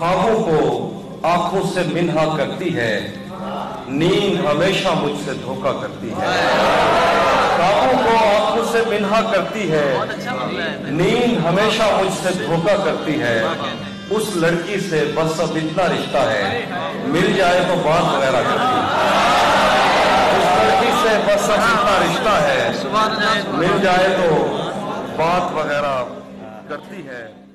خوابوں کو آنکھوں سے منہا کرتی ہے۔ نیند ہمیشہ مجھ سے دھوکا کرتی ہے۔ خوابوں کو آنکھوں سے منہا کرتی ہے۔ نیند ہمیشہ مجھ سے دھوکا کرتی ہے۔ اس لڑکی سے بس اب اتنا رشتہ ہے۔ مل جائے تو بات وغیرہ کرتی ہے۔ اس لڑکی سے بس اب اتنا رشتہ ہے۔ مل جائے تو بات وغیرہ کرتی ہے۔